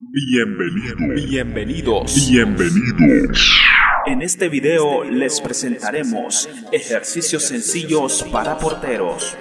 Bienvenidos. Bienvenidos. Bienvenidos. En este video les presentaremos ejercicios sencillos para porteros.